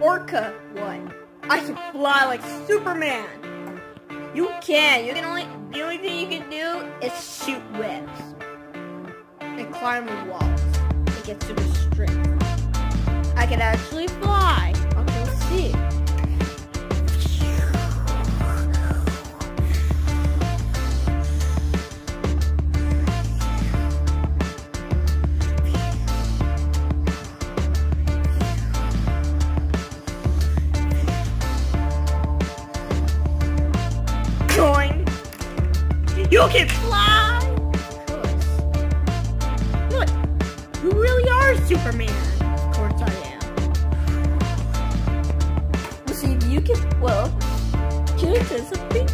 orca one. I can fly like Superman. You can. You can only the only thing you can do is shoot webs and climb walls to get super strength. I can actually You can fly. Look, you really are Superman. Of course I am. Let's see if you can. Well, Judith is a big